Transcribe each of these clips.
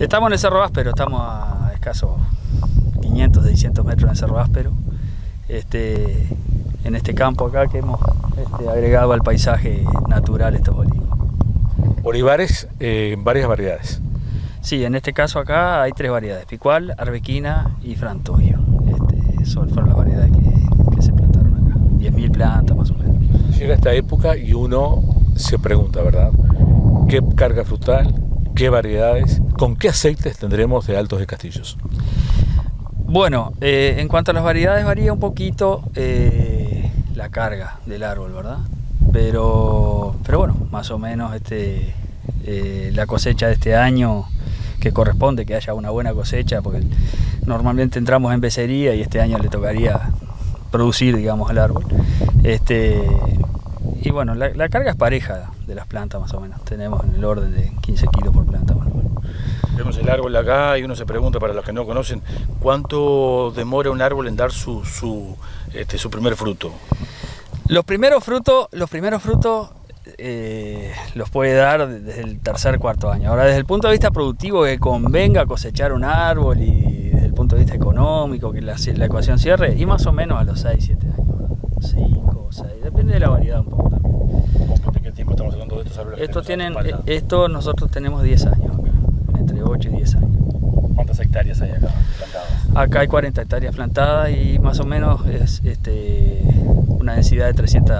Estamos en el Cerro Áspero, estamos a escasos 500, 600 metros en el Cerro Áspero. Este, en este campo acá que hemos este, agregado al paisaje natural estos olivos. Olivares eh, varias variedades. Sí, en este caso acá hay tres variedades, picual, arbequina y frantoio. Este, son, fueron las variedades que, que se plantaron acá, 10.000 plantas más o menos. Llega esta época y uno se pregunta, ¿verdad? ¿Qué carga frutal? ¿Qué variedades? ¿Con qué aceites tendremos de Altos de Castillos? Bueno, eh, en cuanto a las variedades varía un poquito eh, la carga del árbol, ¿verdad? Pero, pero bueno, más o menos este, eh, la cosecha de este año que corresponde que haya una buena cosecha, porque normalmente entramos en becería y este año le tocaría producir, digamos, el árbol. Este, y bueno, la, la, carga es pareja de las plantas más o menos. Tenemos en el orden de 15 kilos por planta más o menos. Vemos el árbol acá y uno se pregunta, para los que no conocen, ¿cuánto demora un árbol en dar su, su, este, su primer fruto? Los primeros frutos, los primeros frutos eh, los puede dar desde el tercer cuarto año. Ahora, desde el punto de vista productivo, que convenga cosechar un árbol y desde el punto de vista económico, que la, la ecuación cierre, y más o menos a los 6, 7 años. 5, 6, depende de la variedad un poco también. ¿De qué tiempo estamos hablando de estos árboles? Esto, tienen, esto nosotros tenemos 10 años acá, entre 8 y 10 años. ¿Cuántas hectáreas hay acá plantadas? Acá hay 40 hectáreas plantadas y más o menos es este, una densidad de 300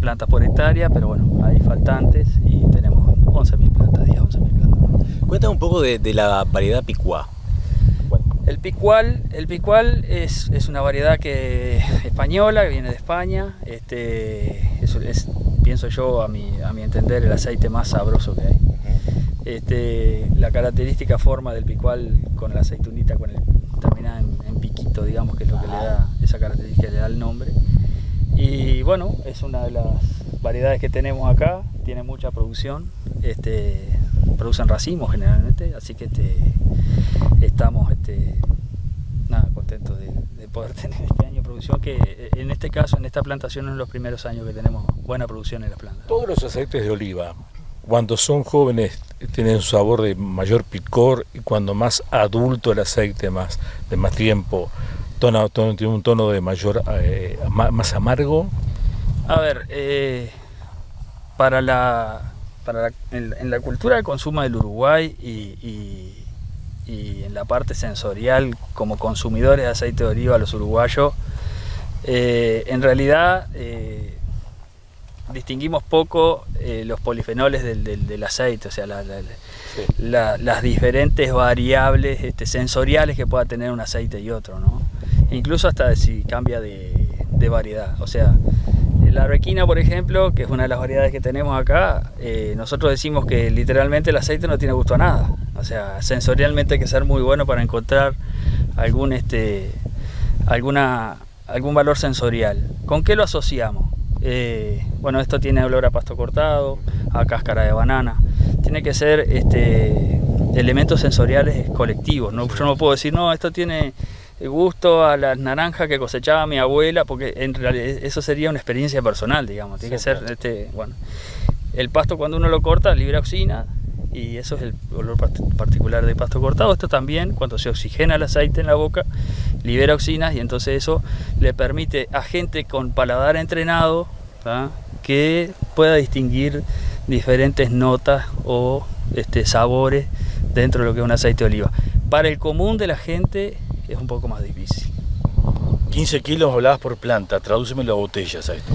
plantas por hectárea, pero bueno, hay faltantes y tenemos 11.000 plantas, 10, 11.000 plantas. Cuéntame un poco de, de la variedad picuá. El picual, el picual es, es, una variedad que española, que viene de España. Este, es, es, pienso yo, a mi, a mi entender, el aceite más sabroso que hay. Este, la característica forma del picual con la aceitunita con el, terminada en, en, piquito, digamos, que es lo que le da esa característica, le da el nombre. Y bueno, es una de las variedades que tenemos acá, tiene mucha producción, este, producen racimos generalmente, así que este, estamos este, nada, contentos de, de, poder tener este año producción, que en este caso, en esta plantación, es los primeros años que tenemos buena producción en las plantas. Todos los aceites de oliva, cuando son jóvenes, tienen un sabor de mayor picor y cuando más adulto el aceite, más, de más tiempo, tono, tono, tiene un tono de mayor, eh, más amargo. A ver, eh, para la, para la, en, en, la cultura de consumo del Uruguay y, y, y, en la parte sensorial como consumidores de aceite de oliva los uruguayos, eh, en realidad eh, distinguimos poco eh, los polifenoles del, del, del, aceite, o sea, la, la, sí. la, las diferentes variables este, sensoriales que pueda tener un aceite y otro, ¿no? incluso hasta si cambia de, de variedad, o sea, la arbequina, por ejemplo, que es una de las variedades que tenemos acá, eh, nosotros decimos que literalmente el aceite no tiene gusto a nada. O sea, sensorialmente hay que ser muy bueno para encontrar algún, este, alguna, algún valor sensorial. ¿Con qué lo asociamos? Eh, bueno, esto tiene olor a pasto cortado, a cáscara de banana. Tiene que ser este, elementos sensoriales colectivos. ¿no? Yo no puedo decir, no, esto tiene gusto a las naranjas que cosechaba mi abuela, porque en realidad eso sería una experiencia personal, digamos. Tiene sí, que ser, claro. este, bueno, el pasto cuando uno lo corta libera oxina y eso es el olor particular de pasto cortado. Esto también, cuando se oxigena el aceite en la boca, libera oxinas y entonces eso le permite a gente con paladar entrenado ¿tá? que pueda distinguir diferentes notas o este, sabores dentro de lo que es un aceite de oliva. Para el común de la gente es un poco más difícil. 15 kilos hablabas por planta, tradúcemelo a botellas a esto.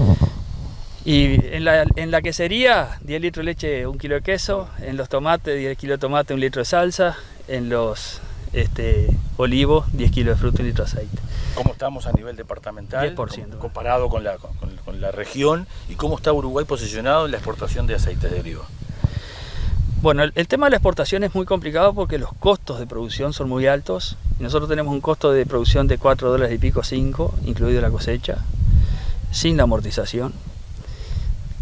Y en la, en la quesería, 10 litros de leche, 1 kilo de queso. En los tomates, 10 kilos de tomate, 1 litro de salsa. En los este, olivos, 10 kilos de fruta, 1 litro de aceite. ¿Cómo estamos a nivel departamental? 10%. Comparado con la, con, con la región. ¿Y cómo está Uruguay posicionado en la exportación de aceites de oliva? Bueno, el, el, tema de la exportación es muy complicado porque los costos de producción son muy altos. Nosotros tenemos un costo de producción de 4 dólares y pico, 5, incluido la cosecha, sin la amortización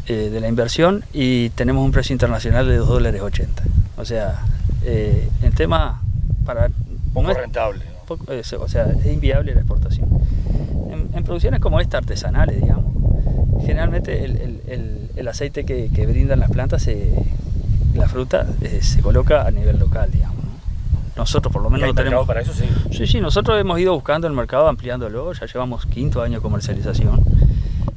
eh, de la inversión y tenemos un precio internacional de 2 dólares 80. O sea, eh, el tema para... Poco rentable. es, o sea, es inviable la exportación. En, en, producciones como esta, artesanales, digamos, generalmente el, el, el, el aceite que, que, brindan las plantas, se, la fruta, eh, se coloca a nivel local, digamos. ¿no? nosotros por lo menos ¿Hay no tenemos... para eso? Sí. Sí, sí, nosotros hemos ido buscando el mercado, ampliándolo, ya llevamos quinto año de comercialización.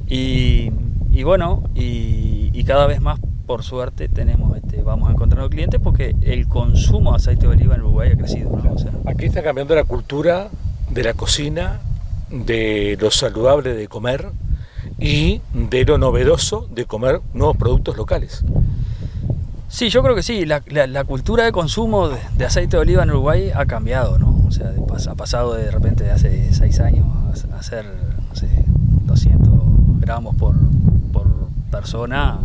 Y, y bueno, y, y cada vez más, por suerte, tenemos, este, vamos encontrando clientes porque el consumo de aceite de oliva en Uruguay ha crecido. ¿no? O sea, Aquí está cambiando la cultura de la cocina, de lo saludable de comer y de lo novedoso de comer nuevos productos locales. Sí, yo creo que sí. La, cultura de consumo de, aceite de oliva en Uruguay ha cambiado, ¿no? O sea, ha pasado de repente de hace seis años a, hacer, no sé, 200 gramos por, persona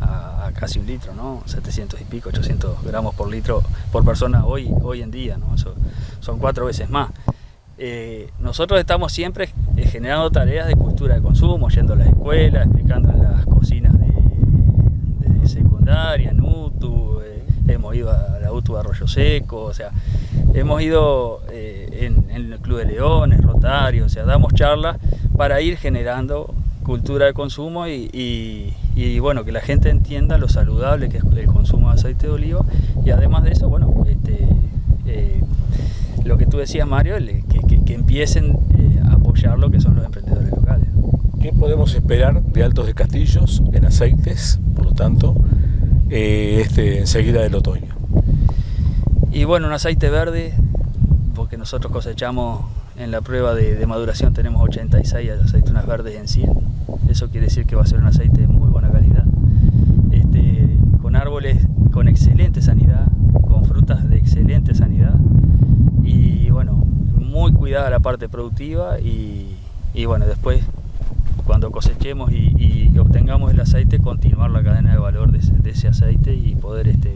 a, casi un litro, ¿no? 700 y pico, 800 gramos por litro por persona hoy, hoy en día, ¿no? Eso son cuatro veces más. Eh, nosotros estamos siempre generando tareas de cultura de consumo, yendo a las escuelas, explicando en las cocinas secundaria, en UTU, eh, hemos ido a la UTU Arroyo Seco, o sea, hemos ido eh, en, en el Club de Leones, Rotario, o sea, damos charlas para ir generando cultura de consumo y, y- y, bueno, que la gente entienda lo saludable que es el consumo de aceite de oliva y además de eso, bueno, este, eh, lo que tú decías Mario, el- que, que- que empiecen eh, a apoyar lo que son los emprendedores locales. ¿Qué podemos esperar de Altos de Castillos en aceites, por lo tanto, eh, este, enseguida del otoño? Y bueno, un aceite verde, porque nosotros cosechamos en la prueba de, maduración tenemos 86 aceitunas verdes en 100. Eso quiere decir que va a ser un aceite de muy buena calidad, este, con árboles con excelente sanidad, con frutas de excelente sanidad y bueno, muy cuidada la parte productiva y bueno, después cuando cosechemos y, y obtengamos el aceite, continuar la cadena de valor de ese, de ese aceite y poder este,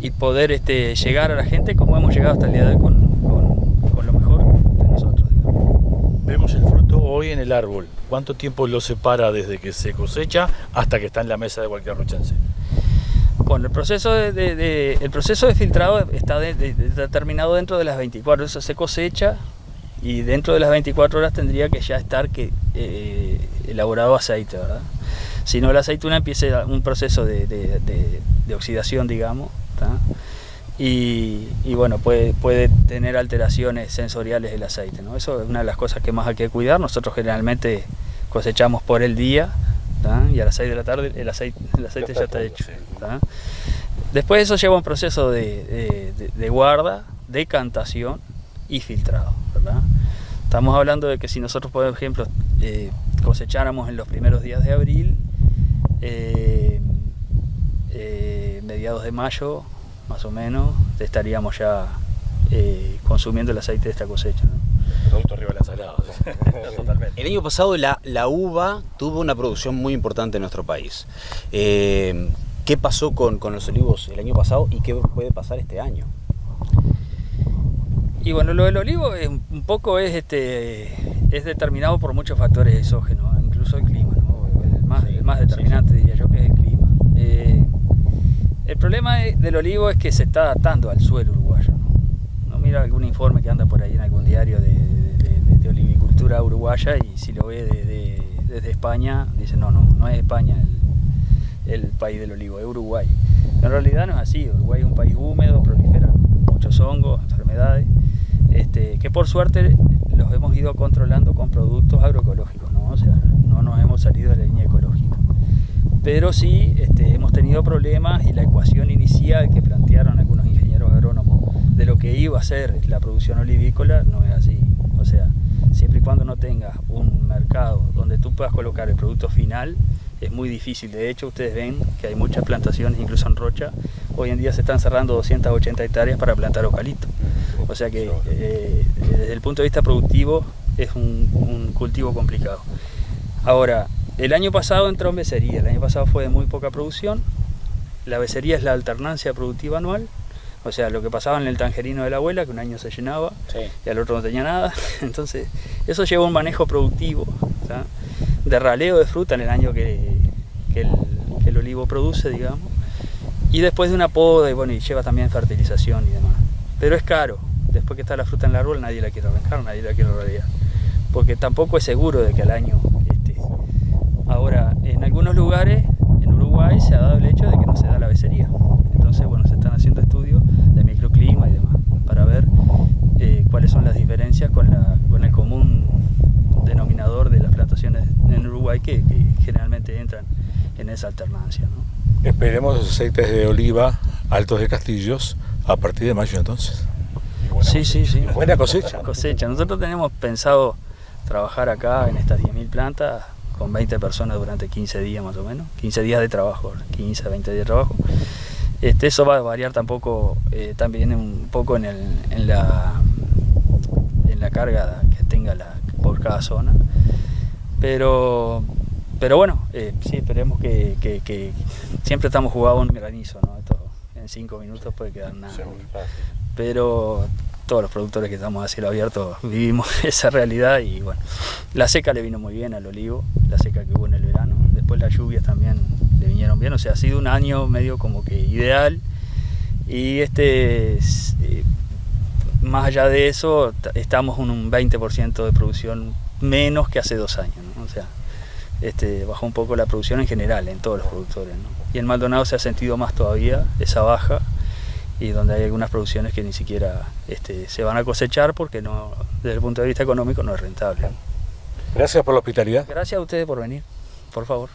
y poder este, llegar a la gente como hemos llegado hasta el día de hoy con, con- con lo mejor de nosotros. digamos. Vemos el fruto hoy en el árbol. ¿Cuánto tiempo lo separa desde que se cosecha hasta que está en la mesa de cualquier rochense? Bueno, el proceso de, de- de- el proceso de filtrado está de- de- de- determinado dentro de las 24, eso se cosecha y dentro de las 24 horas tendría que ya estar que, eh, elaborado aceite, ¿verdad? Si no, la aceituna empieza un proceso de, de- de- de oxidación, digamos, y, y bueno, puede, puede tener alteraciones sensoriales el aceite, ¿no? Eso es una de las cosas que más hay que cuidar. Nosotros generalmente cosechamos por el día ¿tá? y a las 6 de la tarde el aceite, el aceite ya está hecho. ¿tá? Después eso lleva un proceso de, de- de- de guarda, decantación y filtrado. ¿verdad? Estamos hablando de que si nosotros, por ejemplo, eh, cosecháramos en los primeros días de abril, eh, eh, mediados de mayo, más o menos, estaríamos ya eh, consumiendo el aceite de esta cosecha. ¿no? Producto arriba. Totalmente. El año pasado la, la uva tuvo una producción muy importante en nuestro país. Eh, ¿Qué pasó con, con los olivos el año pasado y qué puede pasar este año? Y bueno, lo del olivo es, un poco es, este, es determinado por muchos factores exógenos, incluso el clima, ¿no? el, más, el más determinante diría yo que es el clima. Eh, el problema de- del olivo es que se está adaptando al suelo uruguayo. ¿no? No mira algún informe que anda por ahí en algún diario de, de- de- de olivicultura uruguaya y si lo ve desde, España, dice no, no, no es España el, el país del olivo, es Uruguay. En realidad no es así, Uruguay es un país húmedo, proliferan muchos hongos, enfermedades, este, que por suerte los hemos ido controlando con productos agroecológicos, ¿no? O sea, no nos hemos salido de la línea ecológica. Pero sí este, hemos tenido problemas y la ecuación inicial que plantearon algunos ingenieros agrónomos de lo que iba a ser la producción olivícola no es así. O sea, siempre y cuando no tengas un mercado donde tú puedas colocar el producto final, es muy difícil. De hecho, ustedes ven que hay muchas plantaciones, incluso en Rocha, hoy en día se están cerrando 280 hectáreas para plantar eucalipto. O sea que eh, desde el punto de vista productivo es un, un cultivo complicado. Ahora, el año pasado entró en becería, el año pasado fue de muy poca producción. La becería es la alternancia productiva anual, o sea, lo que pasaba en el tangerino de la abuela, que un año se llenaba y al otro no tenía nada. Entonces, eso lleva un manejo productivo, de raleo de fruta en el año que, que el, que el olivo produce, digamos. Y después de una poda, y bueno, y lleva también fertilización y demás. Pero es caro. Después que está la fruta en el árbol, nadie la quiere arrancar, nadie la quiere ralear. Porque tampoco es seguro de que al año esté. Ahora, en algunos lugares, en Uruguay, se ha dado el hecho de que no se da la becería. Entonces, bueno, se están haciendo estudios de microclima y demás. diferencias con, la, con el común denominador de las plantaciones en Uruguay que, que generalmente entran en esa alternancia. ¿no? Esperemos los aceites de oliva altos de castillos a partir de mayo entonces. Sí, sí, sí. Buena cosecha. Cosecha. Nosotros tenemos pensado trabajar acá en estas 10.000 plantas con 20 personas durante 15 días más o menos, 15 días de trabajo, 15 a 20 días de trabajo. Este, eso va a variar tampoco, eh, también un poco en, el, en, la, en la carga que tenga la, por cada zona. Pero, pero bueno, eh, sí, esperemos que, que, que, siempre estamos jugando un granizo, ¿no? Esto en 5 minutos puede quedar nada. Pero todos los productores que estamos a cielo abierto vivimos esa realidad y bueno, la seca le vino muy bien al olivo, la seca que hubo en el verano, después las lluvias también le vinieron bien, o sea, ha sido un año medio como que ideal y este, eh, más allá de eso, estamos en un 20% de producción menos que hace dos años, o sea, este, bajó un poco la producción en general, en todos los productores, y en Maldonado se ha sentido más todavía esa baja y donde hay algunas producciones que ni siquiera este, se van a cosechar porque no, desde el punto de vista económico no es rentable. Gracias por la hospitalidad. Gracias a ustedes por venir, por favor.